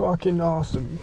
fucking awesome.